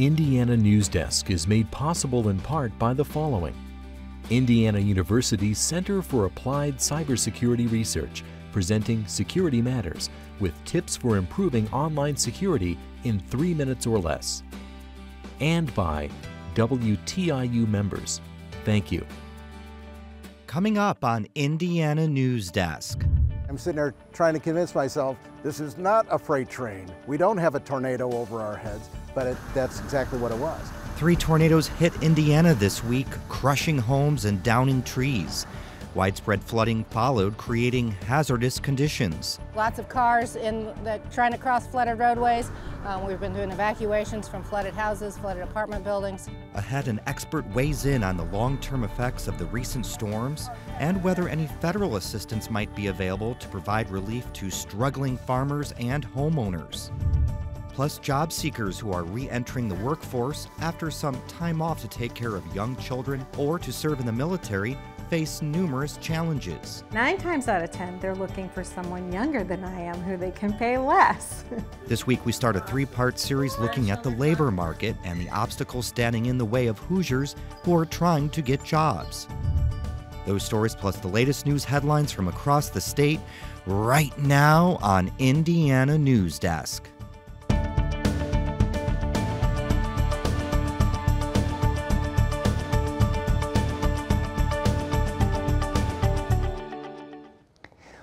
Indiana News Desk is made possible in part by the following. Indiana University's Center for Applied Cybersecurity Research, presenting Security Matters with tips for improving online security in three minutes or less. And by WTIU members. Thank you. Coming up on Indiana News Desk. I'm sitting there trying to convince myself this is not a freight train. We don't have a tornado over our heads, but it, that's exactly what it was. Three tornadoes hit Indiana this week, crushing homes and downing trees. Widespread flooding followed, creating hazardous conditions. Lots of cars in the, trying to cross flooded roadways. Um, we've been doing evacuations from flooded houses, flooded apartment buildings. Ahead, an expert weighs in on the long term effects of the recent storms and whether any federal assistance might be available to provide relief to struggling farmers and homeowners. Plus, job seekers who are re entering the workforce after some time off to take care of young children or to serve in the military face numerous challenges. Nine times out of ten, they're looking for someone younger than I am who they can pay less. this week, we start a three part series looking at the labor market and the obstacles standing in the way of Hoosiers who are trying to get jobs. Those stories, plus the latest news headlines from across the state, right now on Indiana News Desk.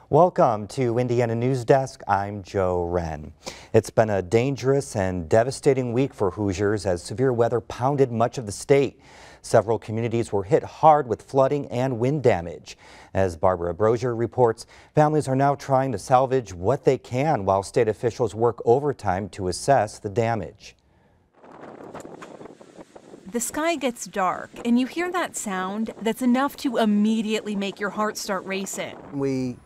Welcome to Indiana News Desk. I'm Joe Hren. It's been a dangerous and devastating week for Hoosiers as severe weather pounded much of the state. Several communities were hit hard with flooding and wind damage. As Barbara Brosher reports, families are now trying to salvage what they can while state officials work overtime to assess the damage. The sky gets dark, and you hear that sound that's enough to immediately make your heart start racing. We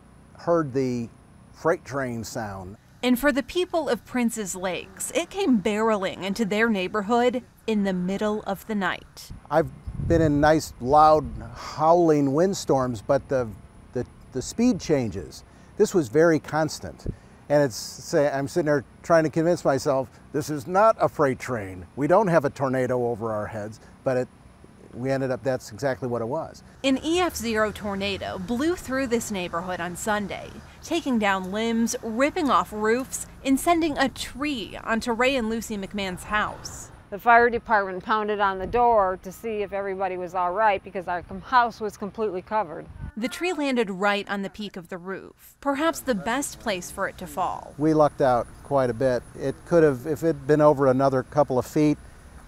heard the freight train sound. And for the people of Princes Lakes, it came barreling into their neighborhood in the middle of the night. I've been in nice, loud, howling windstorms, but the, the, the speed changes. This was very constant. And it's say I'm sitting there trying to convince myself this is not a freight train. We don't have a tornado over our heads, but it we ended up, that's exactly what it was. An EF0 tornado blew through this neighborhood on Sunday, taking down limbs, ripping off roofs, and sending a tree onto Ray and Lucy McMahon's house. The fire department pounded on the door to see if everybody was all right because our house was completely covered. The tree landed right on the peak of the roof, perhaps the best place for it to fall. We lucked out quite a bit. It could have, if it had been over another couple of feet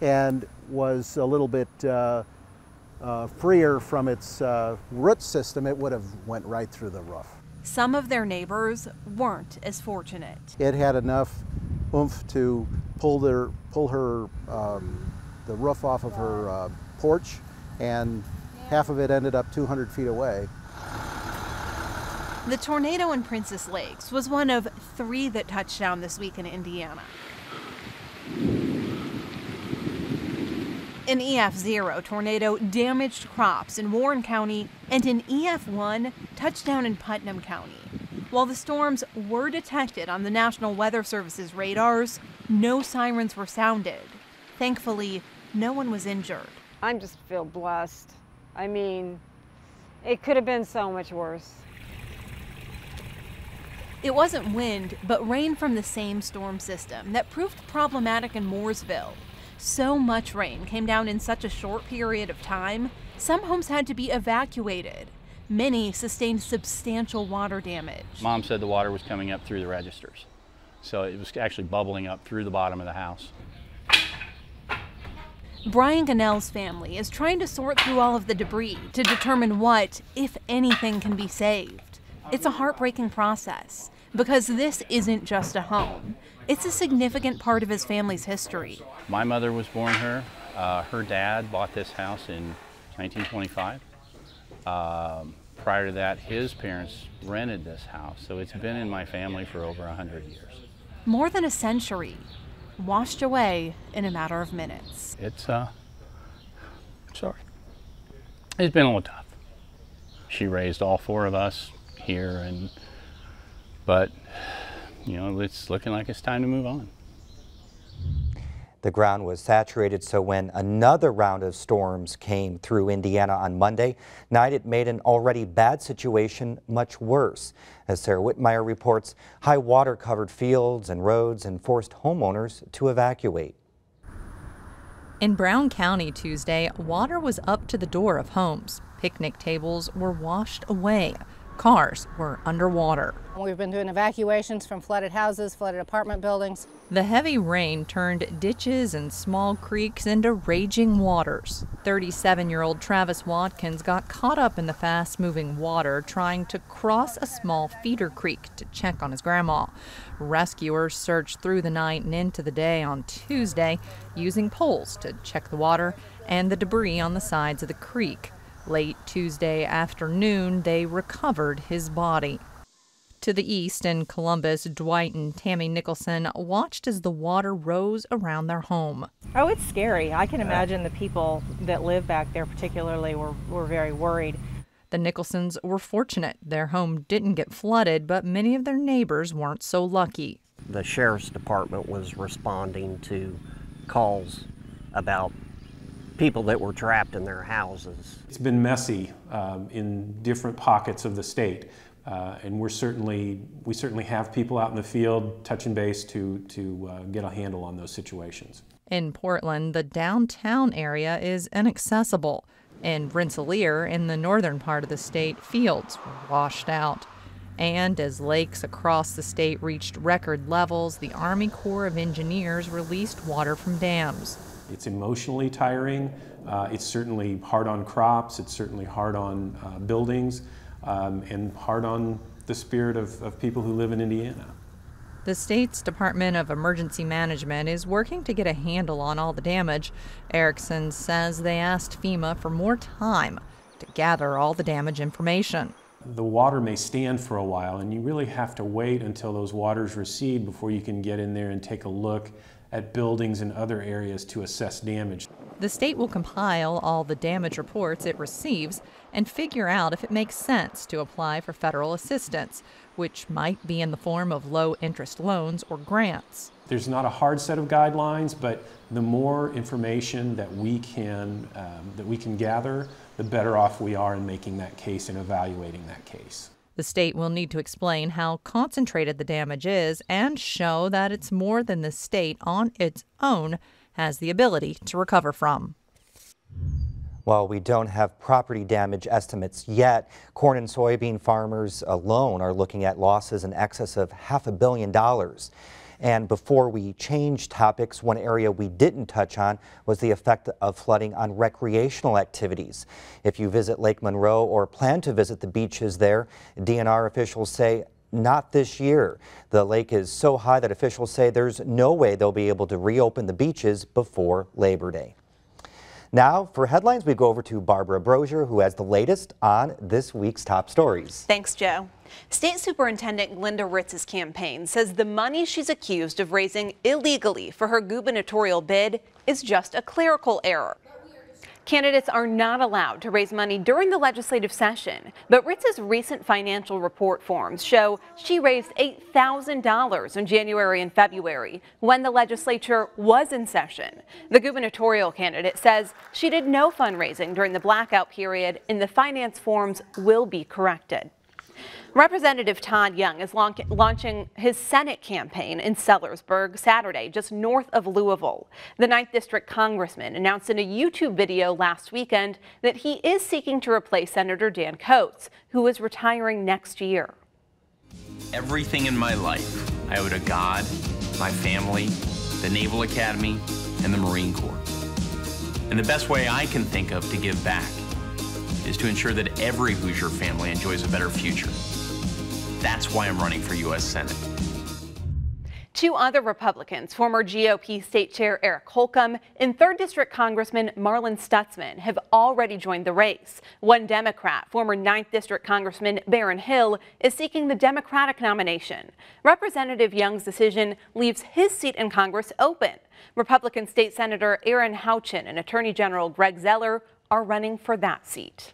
and was a little bit uh, uh, freer from its uh, root system, it would have went right through the roof. Some of their neighbors weren't as fortunate. It had enough oomph to pull their pull her um, the roof off of her uh, porch, and half of it ended up 200 feet away. The tornado in Princes Lakes was one of three that touched down this week in Indiana. An EF0 tornado damaged crops in Warren County and an EF1 touched down in Putnam County. While the storms were detected on the National Weather Service's radars, no sirens were sounded. Thankfully, no one was injured. I just feel blessed. I mean, it could have been so much worse. It wasn't wind, but rain from the same storm system that proved problematic in Mooresville. So much rain came down in such a short period of time, some homes had to be evacuated. Many sustained substantial water damage. Mom said the water was coming up through the registers. So it was actually bubbling up through the bottom of the house. Brian Gannell's family is trying to sort through all of the debris to determine what, if anything, can be saved. It's a heartbreaking process because this isn't just a home. It's a significant part of his family's history. My mother was born here. Uh, her dad bought this house in 1925. Um, prior to that, his parents rented this house, so it's been in my family for over 100 years. More than a century, washed away in a matter of minutes. It's, uh, sorry. It's been a little tough. She raised all four of us here, and but you know, it's looking like it's time to move on. The ground was saturated, so when another round of storms came through Indiana on Monday night, it made an already bad situation much worse. As Sarah Wittmeyer reports, high water covered fields and roads and forced homeowners to evacuate. In Brown County Tuesday, water was up to the door of homes. Picnic tables were washed away. Cars were underwater. We've been doing evacuations from flooded houses, flooded apartment buildings. The heavy rain turned ditches and small creeks into raging waters. 37 year old Travis Watkins got caught up in the fast moving water trying to cross a small feeder creek to check on his grandma. Rescuers searched through the night and into the day on Tuesday using poles to check the water and the debris on the sides of the creek. Late Tuesday afternoon, they recovered his body. To the east in Columbus, Dwight and Tammy Nicholson watched as the water rose around their home. Oh, it's scary. I can imagine the people that live back there, particularly, were, were very worried. The Nicholsons were fortunate. Their home didn't get flooded, but many of their neighbors weren't so lucky. The sheriff's department was responding to calls about people that were trapped in their houses. It's been messy um, in different pockets of the state. Uh, and we're certainly, we certainly have people out in the field touching base to, to uh, get a handle on those situations. In Portland, the downtown area is inaccessible. In Rensselaer, in the northern part of the state, fields were washed out. And as lakes across the state reached record levels, the Army Corps of Engineers released water from dams. It's emotionally tiring. Uh, it's certainly hard on crops. It's certainly hard on uh, buildings um, and hard on the spirit of, of people who live in Indiana. The state's Department of Emergency Management is working to get a handle on all the damage. Erickson says they asked FEMA for more time to gather all the damage information. The water may stand for a while, and you really have to wait until those waters recede before you can get in there and take a look at buildings and other areas to assess damage. The state will compile all the damage reports it receives and figure out if it makes sense to apply for federal assistance, which might be in the form of low interest loans or grants. There's not a hard set of guidelines, but the more information that we can um, that we can gather, the better off we are in making that case and evaluating that case. The state will need to explain how concentrated the damage is and show that it's more than the state on its own has the ability to recover from. While we don't have property damage estimates yet, corn and soybean farmers alone are looking at losses in excess of half a billion dollars. And before we change topics, one area we didn't touch on was the effect of flooding on recreational activities. If you visit Lake Monroe or plan to visit the beaches there, DNR officials say not this year. The lake is so high that officials say there's no way they'll be able to reopen the beaches before Labor Day. Now, for headlines, we go over to Barbara Brosher, who has the latest on this week's top stories. Thanks, Joe. State Superintendent Glenda Ritz's campaign says the money she's accused of raising illegally for her gubernatorial bid is just a clerical error. Candidates are not allowed to raise money during the legislative session, but Ritz's recent financial report forms show she raised $8,000 in January and February when the legislature was in session. The gubernatorial candidate says she did no fundraising during the blackout period and the finance forms will be corrected. Representative Todd Young is launching his Senate campaign in Sellersburg Saturday, just north of Louisville. The 9th District Congressman announced in a YouTube video last weekend that he is seeking to replace Senator Dan Coats, who is retiring next year. Everything in my life I owe to God, my family, the Naval Academy, and the Marine Corps. And the best way I can think of to give back is to ensure that every Hoosier family enjoys a better future. That's why I'm running for U.S. Senate. Two other Republicans, former GOP State Chair Eric Holcomb and 3rd District Congressman Marlin Stutzman, have already joined the race. One Democrat, former 9th District Congressman Baron Hill, is seeking the Democratic nomination. Representative Young's decision leaves his seat in Congress open. Republican State Senator Erin Houchin and Attorney General Greg Zoeller are running for that seat.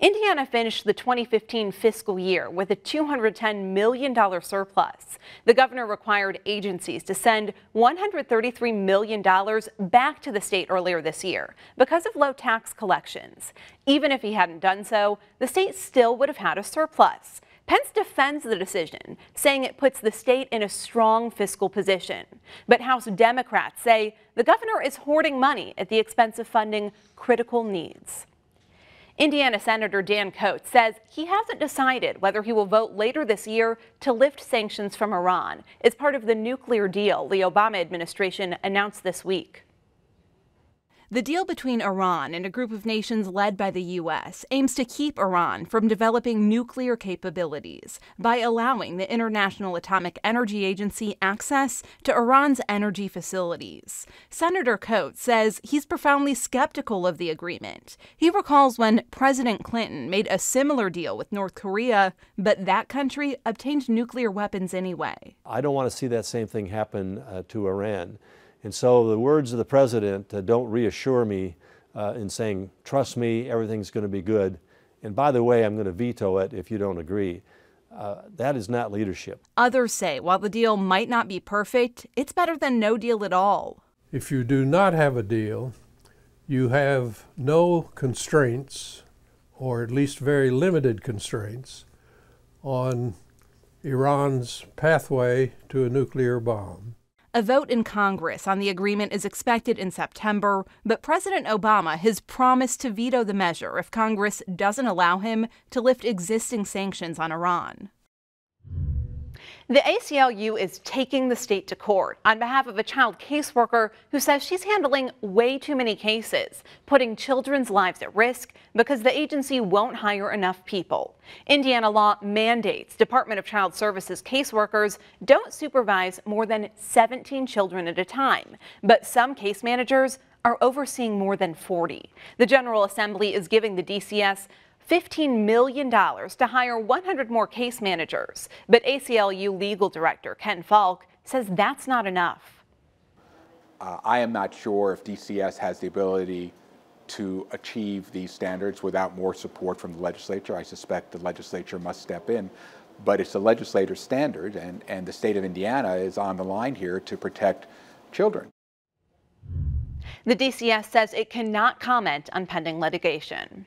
Indiana finished the 2015 fiscal year with a $210 million surplus. The governor required agencies to send $133 million back to the state earlier this year because of low tax collections. Even if he hadn't done so, the state still would have had a surplus. Pence defends the decision, saying it puts the state in a strong fiscal position. But House Democrats say the governor is hoarding money at the expense of funding critical needs. Indiana Senator Dan Coats says he hasn't decided whether he will vote later this year to lift sanctions from Iran as part of the nuclear deal the Obama administration announced this week. The deal between Iran and a group of nations led by the U.S. aims to keep Iran from developing nuclear capabilities by allowing the International Atomic Energy Agency access to Iran's energy facilities. Senator Coats says he's profoundly skeptical of the agreement. He recalls when President Clinton made a similar deal with North Korea, but that country obtained nuclear weapons anyway. I don't want to see that same thing happen uh, to Iran. And so the words of the president uh, don't reassure me uh, in saying, trust me, everything's going to be good. And by the way, I'm going to veto it if you don't agree. Uh, that is not leadership. Others say while the deal might not be perfect, it's better than no deal at all. If you do not have a deal, you have no constraints, or at least very limited constraints, on Iran's pathway to a nuclear bomb. A vote in Congress on the agreement is expected in September, but President Obama has promised to veto the measure if Congress doesn't allow him to lift existing sanctions on Iran. The ACLU is taking the state to court on behalf of a child caseworker who says she's handling way too many cases, putting children's lives at risk because the agency won't hire enough people. Indiana law mandates Department of Child Services caseworkers don't supervise more than 17 children at a time, but some case managers are overseeing more than 40. The General Assembly is giving the DCS $15 million to hire 100 more case managers. But ACLU legal director Ken Falk says that's not enough. Uh, I am not sure if DCS has the ability to achieve these standards without more support from the legislature. I suspect the legislature must step in, but it's the legislator's standard, and, and the state of Indiana is on the line here to protect children. The DCS says it cannot comment on pending litigation.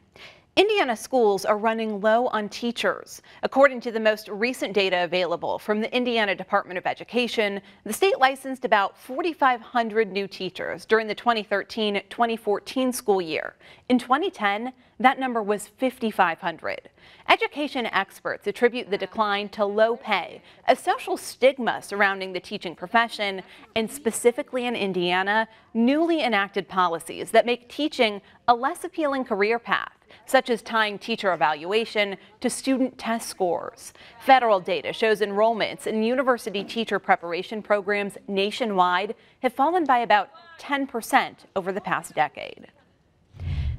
Indiana schools are running low on teachers. According to the most recent data available from the Indiana Department of Education, the state licensed about 4,500 new teachers during the 2013-2014 school year. In 2010, that number was 5,500. Education experts attribute the decline to low pay, a social stigma surrounding the teaching profession, and specifically in Indiana, newly enacted policies that make teaching a less appealing career path such as tying teacher evaluation to student test scores. Federal data shows enrollments in university teacher preparation programs nationwide have fallen by about 10% over the past decade.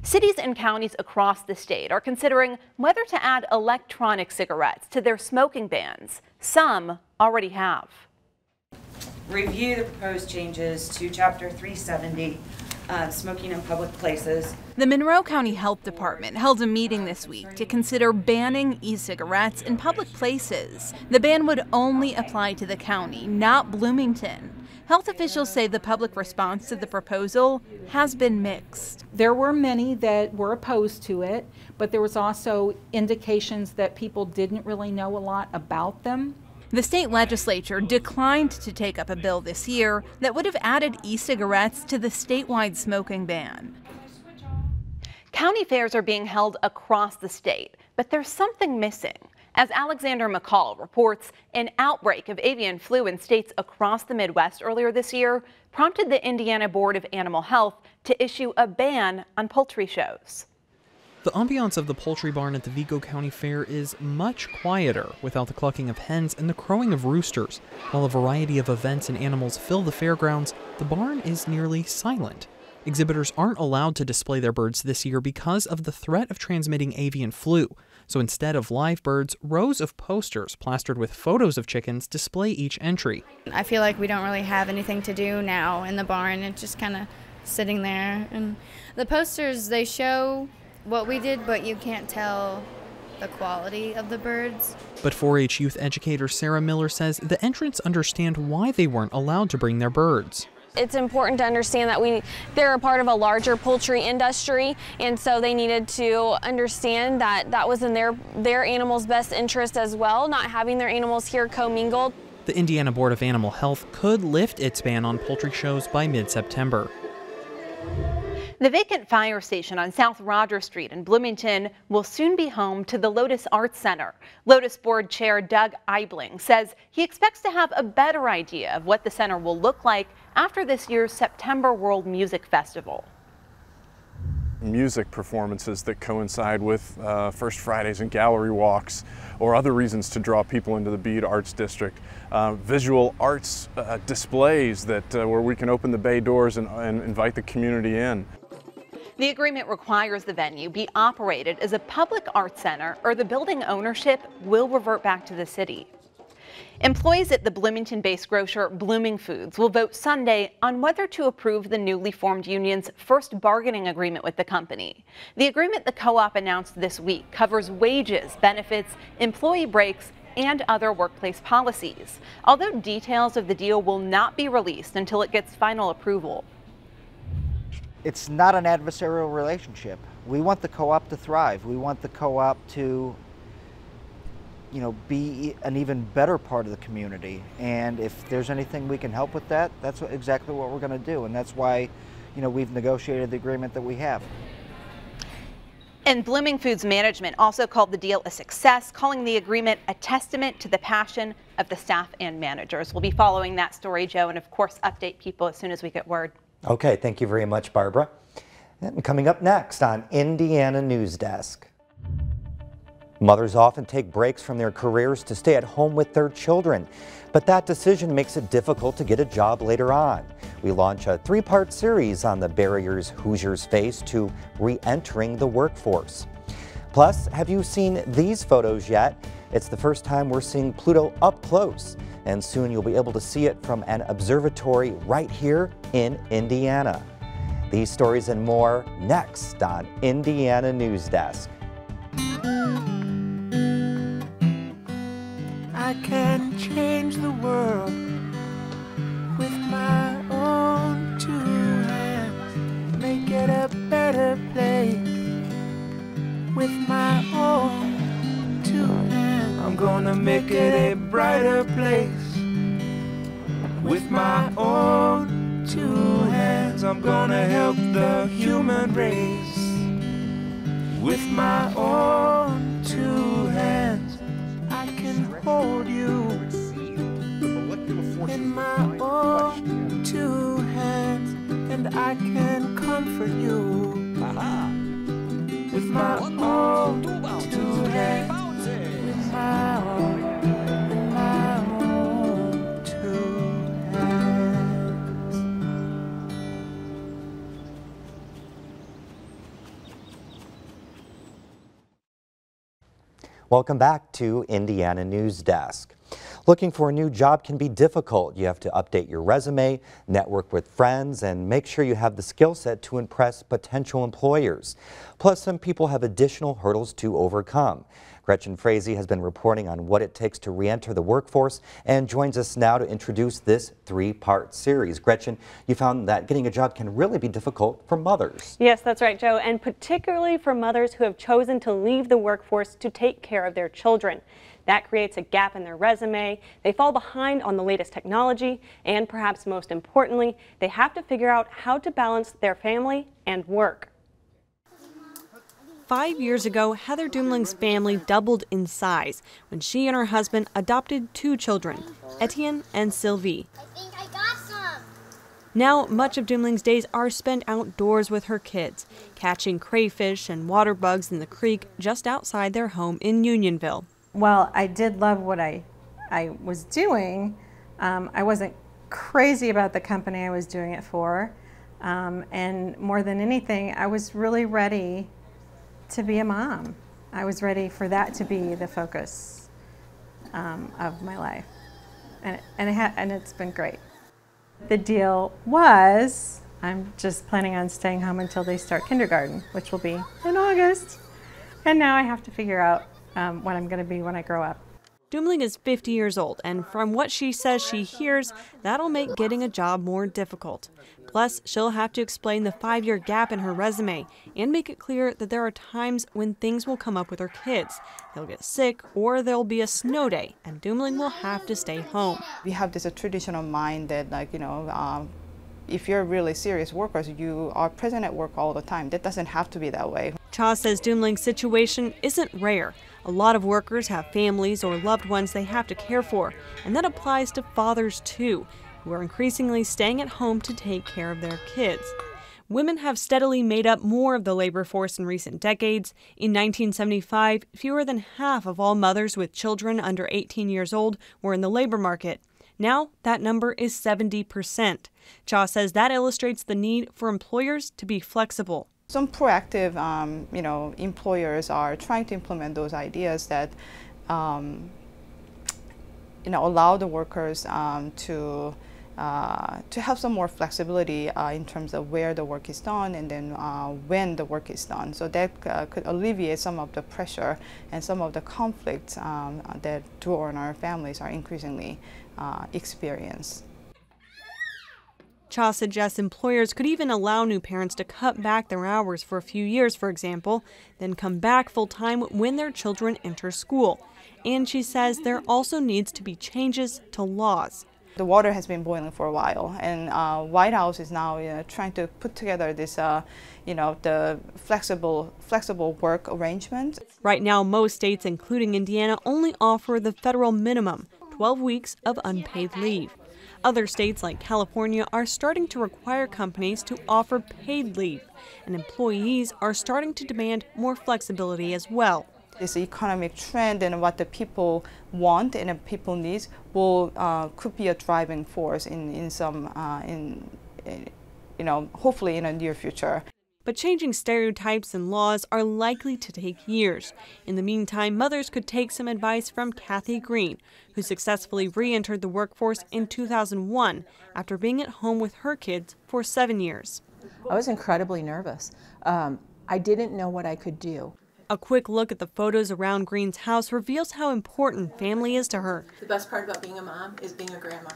Cities and counties across the state are considering whether to add electronic cigarettes to their smoking bans. Some already have. Review the proposed changes to Chapter 370 uh, smoking in public places. The Monroe County Health Department held a meeting this week to consider banning e cigarettes in public places. The ban would only apply to the county, not Bloomington. Health officials say the public response to the proposal has been mixed. There were many that were opposed to it, but there was also indications that people didn't really know a lot about them. The state legislature declined to take up a bill this year that would have added e cigarettes to the statewide smoking ban. County fairs are being held across the state, but there's something missing. As Alexander McCall reports, an outbreak of avian flu in states across the Midwest earlier this year prompted the Indiana Board of Animal Health to issue a ban on poultry shows. The ambiance of the poultry barn at the Vigo County Fair is much quieter without the clucking of hens and the crowing of roosters. While a variety of events and animals fill the fairgrounds, the barn is nearly silent. Exhibitors aren't allowed to display their birds this year because of the threat of transmitting avian flu. So instead of live birds, rows of posters plastered with photos of chickens display each entry. I feel like we don't really have anything to do now in the barn. It's just kind of sitting there. And the posters, they show what we did, but you can't tell the quality of the birds. But 4 H youth educator Sarah Miller says the entrants understand why they weren't allowed to bring their birds. It's important to understand that we they're a part of a larger poultry industry and so they needed to understand that that was in their their animals best interest as well not having their animals here commingled. The Indiana Board of Animal Health could lift its ban on poultry shows by mid-September. The vacant fire station on South Roger Street in Bloomington will soon be home to the Lotus Arts Center. Lotus Board Chair Doug Eibling says he expects to have a better idea of what the center will look like after this year's September World Music Festival music performances that coincide with uh, First Fridays and gallery walks or other reasons to draw people into the BEAD Arts District. Uh, visual arts uh, displays that uh, where we can open the bay doors and, and invite the community in. The agreement requires the venue be operated as a public art center or the building ownership will revert back to the city. Employees at the Bloomington-based grocer Blooming Foods will vote Sunday on whether to approve the newly formed union's first bargaining agreement with the company. The agreement the co-op announced this week covers wages, benefits, employee breaks, and other workplace policies, although details of the deal will not be released until it gets final approval. It's not an adversarial relationship. We want the co-op to thrive. We want the co-op to you know, be an even better part of the community. And if there's anything we can help with that, that's exactly what we're going to do. And that's why, you know, we've negotiated the agreement that we have. And Blooming Foods Management also called the deal a success, calling the agreement a testament to the passion of the staff and managers. We'll be following that story, Joe, and of course, update people as soon as we get word. Okay, thank you very much, Barbara. And coming up next on Indiana News Desk. Mothers often take breaks from their careers to stay at home with their children, but that decision makes it difficult to get a job later on. We launch a three-part series on the barriers Hoosiers face to re-entering the workforce. Plus, have you seen these photos yet? It's the first time we're seeing Pluto up close, and soon you'll be able to see it from an observatory right here in Indiana. These stories and more next on Indiana News Desk. I can change the world with my own two hands, make it a better place gonna make it a brighter place. With my own two hands. I'm gonna help the human race. With my own two hands I can hold you. In my own two hands, and I can comfort you. With my own two hands, with my own. Welcome back to Indiana News Desk. Looking for a new job can be difficult. You have to update your resume, network with friends, and make sure you have the skill set to impress potential employers. Plus, some people have additional hurdles to overcome. Gretchen Frazee has been reporting on what it takes to re-enter the workforce and joins us now to introduce this three-part series. Gretchen, you found that getting a job can really be difficult for mothers. Yes, that's right, Joe, and particularly for mothers who have chosen to leave the workforce to take care of their children. That creates a gap in their resume. They fall behind on the latest technology, and perhaps most importantly, they have to figure out how to balance their family and work. Five years ago, Heather Dumling's family doubled in size when she and her husband adopted two children, Etienne and Sylvie. Now, much of Dumling's days are spent outdoors with her kids, catching crayfish and water bugs in the creek just outside their home in Unionville. Well, I did love what I, I was doing. Um, I wasn't crazy about the company I was doing it for. Um, and more than anything, I was really ready to be a mom. I was ready for that to be the focus um, of my life. And, and, it and it's been great. The deal was I'm just planning on staying home until they start kindergarten, which will be in August. And now I have to figure out um, what I'm going to be when I grow up. Doomling is 50 years old, and from what she says she hears, that'll make getting a job more difficult. Plus, she'll have to explain the five year gap in her resume and make it clear that there are times when things will come up with her kids. They'll get sick, or there'll be a snow day, and Doomling will have to stay home. We have this traditional mind that, like, you know, um, if you're really serious workers, you are present at work all the time. That doesn't have to be that way. Cha says Doomling's situation isn't rare. A lot of workers have families or loved ones they have to care for, and that applies to fathers too, who are increasingly staying at home to take care of their kids. Women have steadily made up more of the labor force in recent decades. In 1975, fewer than half of all mothers with children under 18 years old were in the labor market. Now, that number is 70%. Cha says that illustrates the need for employers to be flexible. Some proactive, um, you know, employers are trying to implement those ideas that, um, you know, allow the workers um, to uh, to have some more flexibility uh, in terms of where the work is done and then uh, when the work is done. So that uh, could alleviate some of the pressure and some of the conflicts um, that dual earner families are increasingly uh, experience. Cha suggests employers could even allow new parents to cut back their hours for a few years, for example, then come back full time when their children enter school. And she says there also needs to be changes to laws. The water has been boiling for a while, and uh, White House is now you know, trying to put together this, uh, you know, the flexible, flexible work arrangement. Right now, most states, including Indiana, only offer the federal minimum, 12 weeks of unpaid leave. Other states like California are starting to require companies to offer paid leave, and employees are starting to demand more flexibility as well. This economic trend and what the people want and the people need will uh, could be a driving force in in some uh, in, in you know hopefully in a near future. But changing stereotypes and laws are likely to take years. In the meantime, mothers could take some advice from Kathy Green, who successfully re entered the workforce in 2001 after being at home with her kids for seven years. I was incredibly nervous. Um, I didn't know what I could do. A quick look at the photos around Green's house reveals how important family is to her. The best part about being a mom is being a grandma.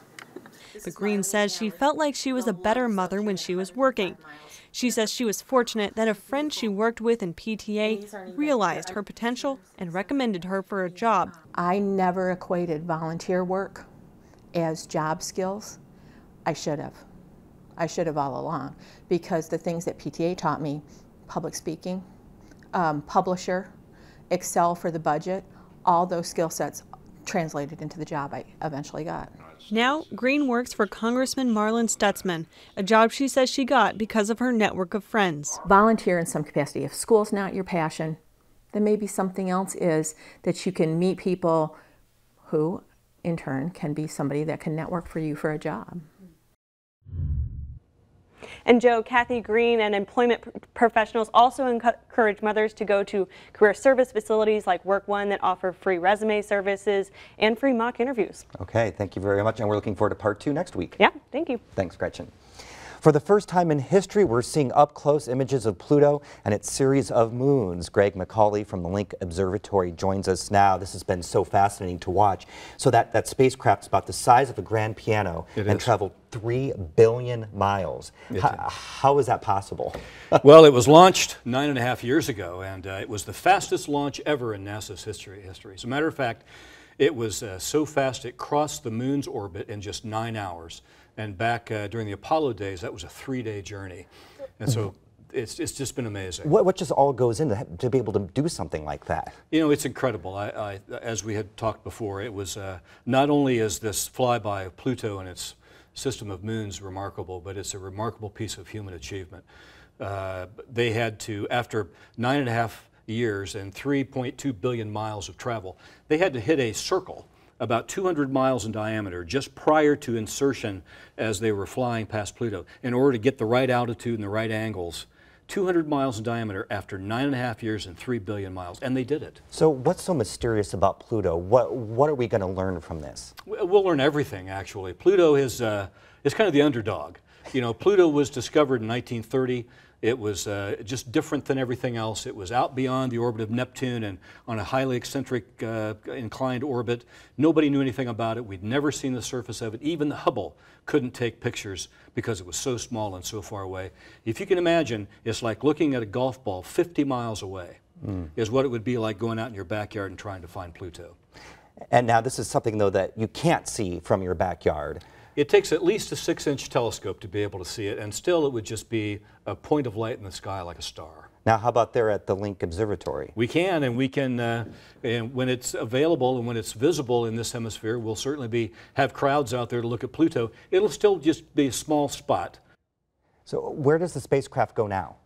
But Green says she felt like she was a better mother when she was working. She says she was fortunate that a friend she worked with in PTA realized her potential and recommended her for a job. I never equated volunteer work as job skills. I should have. I should have all along because the things that PTA taught me public speaking, um, publisher, Excel for the budget all those skill sets translated into the job I eventually got. Now, Green works for Congressman Marlin Stutzman, a job she says she got because of her network of friends. Volunteer in some capacity. If school's not your passion, then maybe something else is that you can meet people who, in turn, can be somebody that can network for you for a job. And Joe, Kathy Green and employment professionals also encourage mothers to go to career service facilities like Work One that offer free resume services and free mock interviews. Okay, thank you very much. And we're looking forward to part two next week. Yeah, thank you. Thanks, Gretchen. For the first time in history, we're seeing up-close images of Pluto and its series of moons. Greg McCauley from the Link Observatory joins us now. This has been so fascinating to watch. So that, that spacecraft's about the size of a grand piano it and is. traveled 3 billion miles. How, is. how is that possible? well, it was launched nine and a half years ago, and uh, it was the fastest launch ever in NASA's history. history. As a matter of fact, it was uh, so fast it crossed the moon's orbit in just nine hours. And back uh, during the Apollo days, that was a three-day journey. And so it's, it's just been amazing. What, what just all goes into to be able to do something like that? You know, it's incredible. I, I, as we had talked before, it was uh, not only is this flyby of Pluto and its system of moons remarkable, but it's a remarkable piece of human achievement. Uh, they had to, after nine and a half years and 3.2 billion miles of travel, they had to hit a circle about 200 miles in diameter just prior to insertion as they were flying past Pluto in order to get the right altitude and the right angles. 200 miles in diameter after nine and a half years and 3 billion miles, and they did it. So what's so mysterious about Pluto? What, what are we going to learn from this? We- We'll learn everything, actually. Pluto is, uh, it's kind of the underdog. You know, Pluto was discovered in 1930. It was uh, just different than everything else. It was out beyond the orbit of Neptune and on a highly eccentric uh, inclined orbit. Nobody knew anything about it. We'd never seen the surface of it. Even the Hubble couldn't take pictures because it was so small and so far away. If you can imagine, it's like looking at a golf ball 50 miles away mm. is what it would be like going out in your backyard and trying to find Pluto. And now this is something, though, that you can't see from your backyard. It takes at least a six inch telescope to be able to see it, and still it would just be a point of light in the sky like a star. Now, how about there at the Link Observatory? We can, and we can, uh, and when it's available and when it's visible in this hemisphere, we'll certainly be have crowds out there to look at Pluto. It'll still just be a small spot. So, where does the spacecraft go now?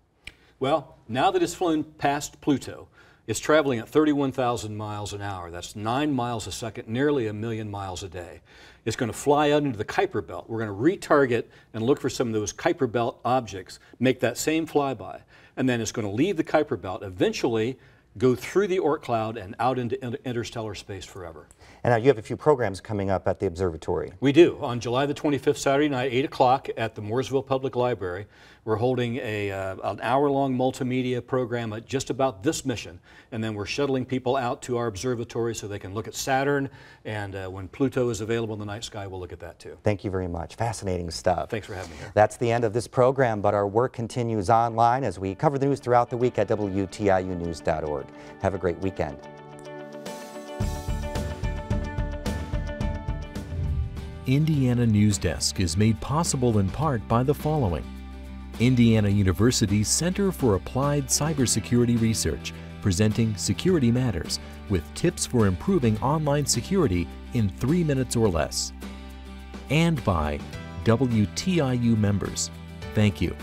Well, now that it's flown past Pluto, it's traveling at 31,000 miles an hour. That's nine miles a second, nearly a million miles a day. It's going to fly out into the Kuiper Belt. We're going to retarget and look for some of those Kuiper Belt objects, make that same flyby, and then it's going to leave the Kuiper Belt, eventually go through the Oort cloud and out into interstellar space forever. And now you have a few programs coming up at the observatory. We do. On July the 25th, Saturday night, 8 o'clock at the Mooresville Public Library, we're holding a, uh, an hour-long multimedia program just about this mission. And then we're shuttling people out to our observatory so they can look at Saturn. And uh, when Pluto is available in the night sky, we'll look at that too. Thank you very much. Fascinating stuff. Thanks for having me here. That's the end of this program, but our work continues online as we cover the news throughout the week at WTIUnews.org. Have a great weekend. Indiana News Desk is made possible in part by the following. Indiana University's Center for Applied Cybersecurity Research, presenting Security Matters with tips for improving online security in three minutes or less. And by WTIU members. Thank you.